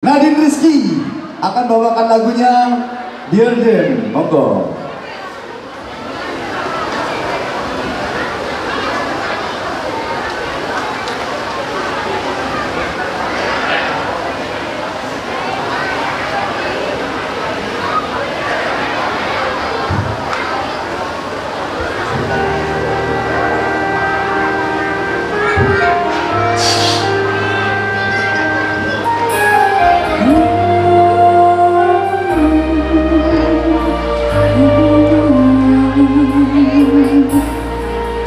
Nadine Rizky akan bawakan lagunya Dear Jane, Monggo.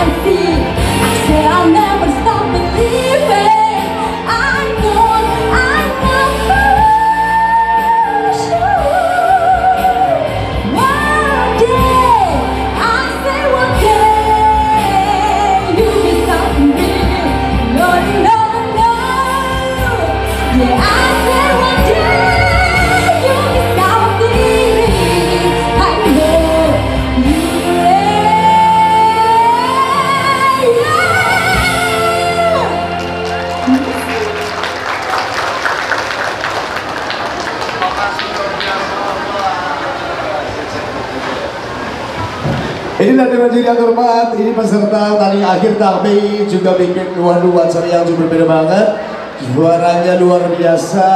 and feel Ini dari jadi yang hormat, ini peserta tali akhir tapi juga bikin waduh acara yang berbeda banget. Juaranya luar biasa.